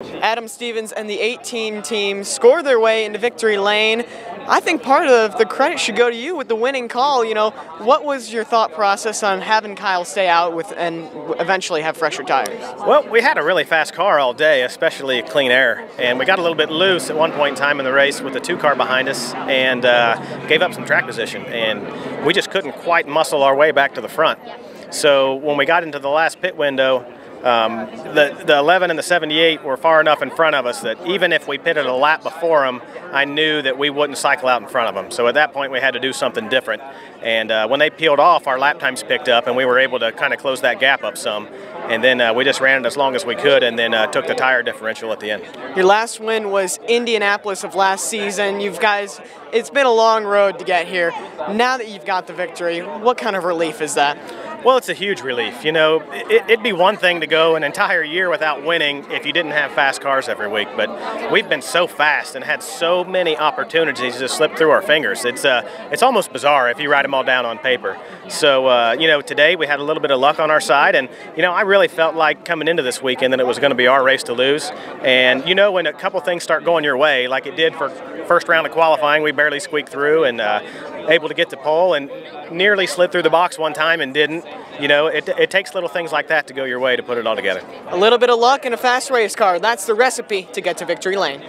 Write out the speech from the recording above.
Adam Stevens and the 18 team score their way into victory lane. I think part of the credit should go to you with the winning call. You know, what was your thought process on having Kyle stay out with and eventually have fresher tires? Well, we had a really fast car all day, especially clean air, and we got a little bit loose at one point in time in the race with the two car behind us and uh, gave up some track position, and we just couldn't quite muscle our way back to the front. So when we got into the last pit window, um, the, the 11 and the 78 were far enough in front of us that even if we pitted a lap before them, I knew that we wouldn't cycle out in front of them. So at that point, we had to do something different. And uh, when they peeled off, our lap times picked up, and we were able to kind of close that gap up some. And then uh, we just ran it as long as we could, and then uh, took the tire differential at the end. Your last win was Indianapolis of last season. You've guys, it's been a long road to get here. Now that you've got the victory, what kind of relief is that? Well, it's a huge relief. You know, it, would be one thing to go an entire year without winning if you didn't have fast cars every week, but we've been so fast and had so many opportunities to slip through our fingers. It's uh, it's almost bizarre if you write them all down on paper. So, uh, you know, today we had a little bit of luck on our side, and you know, I really felt like coming into this weekend that it was going to be our race to lose. And you know, when a couple things start going your way, like it did for first round of qualifying, we barely squeaked through and uh, able to get to pole and nearly slid through the box one time and didn't. You know, it, it takes little things like that to go your way to put it all together. A little bit of luck and a fast race car. That's the recipe to get to victory lane.